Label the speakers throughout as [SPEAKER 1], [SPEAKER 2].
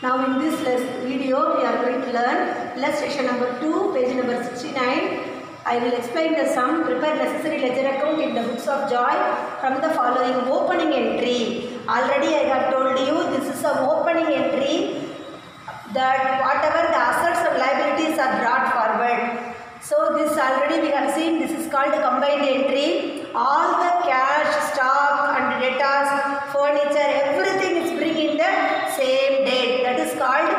[SPEAKER 1] Now in this video we are going to learn illustration number 2 page number 69. I will explain the sum prepare necessary ledger account in the books of joy from the following opening entry. Already I have told you this is an opening entry that whatever the assets and liabilities are brought forward. So this already we have seen this is called combined entry. All the cash, stock and debtors, furniture, everything is bring in the same date. Called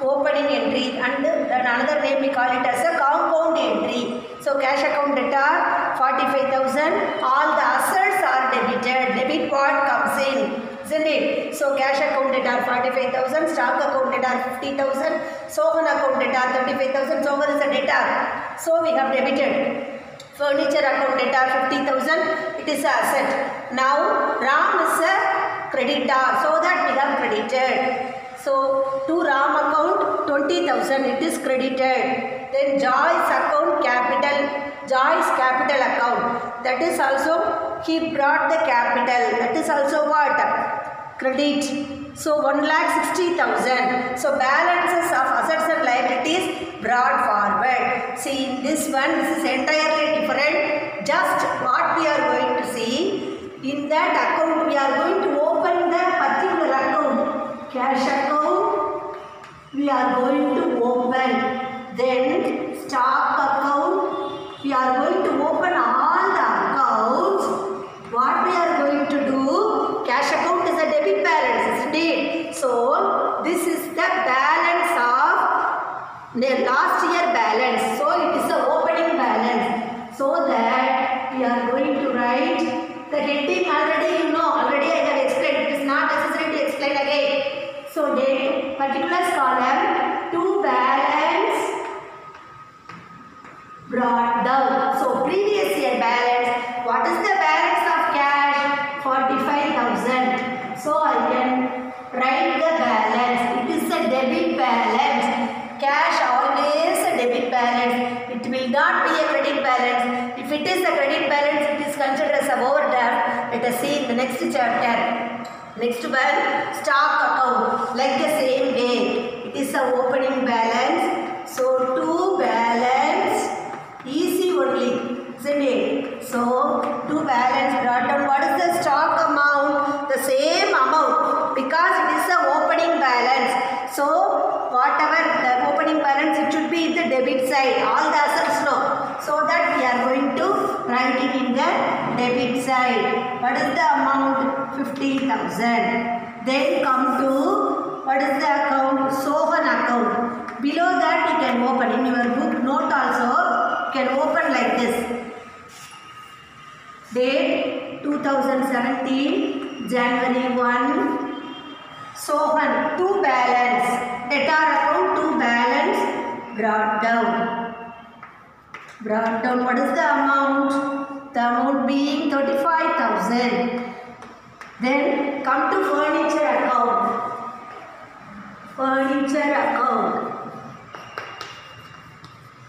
[SPEAKER 1] opening entry and another name we call it as a compound entry. So cash account data 45,000. All the assets are debited. Debit what comes in isn't it? So cash account data 45,000, stock account debtor 50,000, Sohan account data 35,000, Sohan is a debtor. So we have debited. Furniture account data 50,000, it is asset. Now Ram is a creditor, so that we have credited. So to Ram account 20,000, it is credited. Then Joy's account capital, Joy's capital account, that is also he brought the capital, that is also what? credit. So 1 lakh 60,000. So balances of assets and liabilities brought forward. See in this one, this is entirely different. Just what we are going to see. In that account, we are going to open the particular account. Cash account, we are going to open. Then stock account, we are going to open all the accounts. What we are going to do? Cash account is a debit balance, isn't it? So this is the balance of the last year balance. So it is the opening balance. So that we are going to write the heading already you know, already I have explained. It is not necessary again. So date, particulars column, to balance brought down. So previous year balance, what is the balance of cash? 45,000. So I can write the balance. It is a debit balance. Cash always a debit balance. It will not be a credit balance. If it is a credit balance, it is considered as a overdraft. Let us see in the next chapter. Next one, stock account. Like the same way. It is a opening balance. So to balance easy only. Isn't it? So to balance brought down what is the stock amount? The same amount. Because it is the opening balance. So whatever the opening balance it should be in the debit side. All the assets no so that we are going to write it in the debit side. What is the amount? 50000 then come to what is the account? Sohan account. Below that you can open in your book. Note also can open like this. Date 2017 January 1 Sohan to balance. Debtor account to balance. Brought down. Brought down. What is the amount the amount being 35000 then come to furniture account furniture account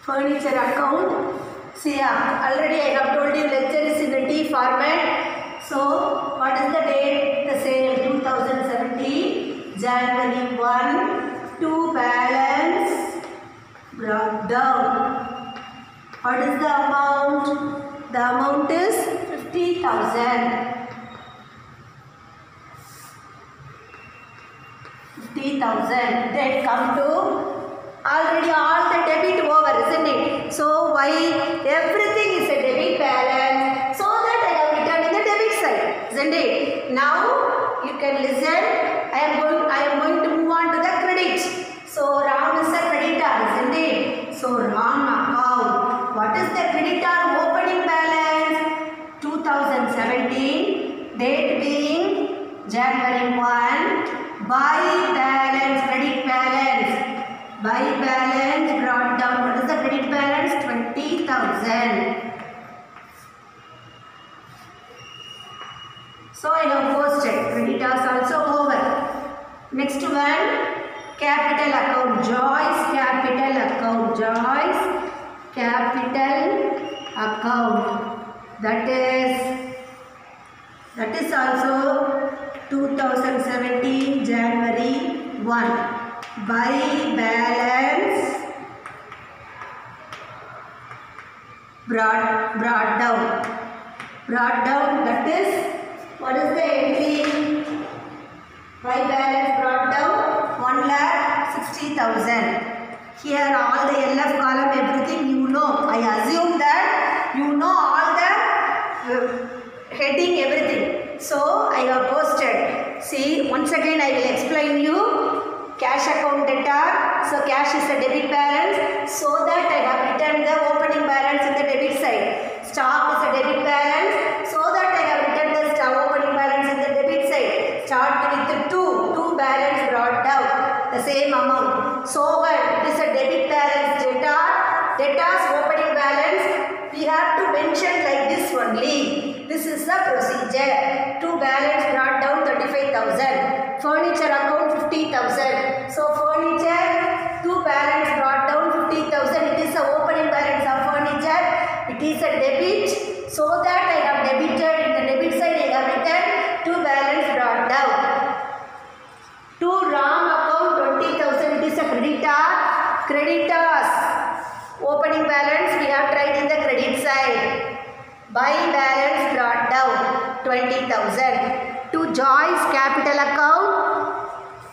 [SPEAKER 1] furniture account. See, already I have told you ledger is in the T format. So, what is the date? The same 2017 January 1 to balance brought down. What is the amount? Is 50,000. 50,000. Then come to already all the debit over isn't it so why everything is a debit balance so that i have written in the debit side isn't it now you can listen i am going i am going to move on to the credit so ram is a creditor isn't it so ram account what is the creditor opening balance 2017 date being january 1 by balance credit balance By balance brought down. What is the credit balance? 20,000. So I have posted. Creditors also over. Next one. Capital account. Joy's capital account. Joy's capital account. That is that is also 2017 January 1. By balance brought, brought down. Brought down that is what is the entry? By balance brought down 1 lakh 60,000. Here all the LF column everything you know. I assume that heading everything. So I have posted. See once again I will explain you cash account debtor. So cash is the debit balance. So that I have written the opening balance in the debit side. Stock is a debit balance. So that I have written the opening balance in the debit side. Start with the to. To balance brought down the same amount. So when it is a debit balance debtor, debtor's opening balance we have to mention like this only. The procedure. To balance brought down 35,000. Furniture account 50,000. So furniture, to balance brought down 50,000. It is the opening balance of furniture. It is a debit. So that I have debited in the debit side I have written to balance brought down. To Ram account 20,000 it is a creditor. Creditors. Opening balance we have tried in the credit side. By balance brought down 20,000. To Joy's capital account.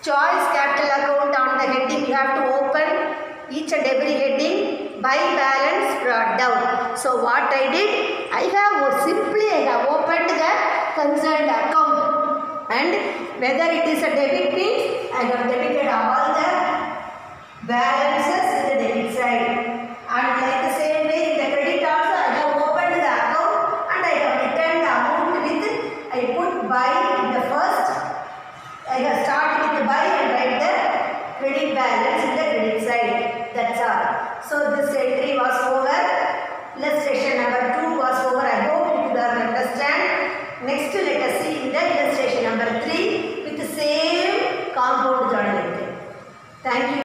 [SPEAKER 1] Joy's capital account on the heading you have to open each and every heading by balance brought down. So what I did, I have simply I have opened the concerned account and whether it is a debit means I have debited all the balances in the debit side and like the same way in the credit also I have opened the account and I have returned the amount with I put by in the first I have started with the by and write the credit balance in the credit all. So this entry was over. Illustration number 2 was over. I hope you could understand. Next let us see in the illustration number 3 with the same compound entry. Thank you.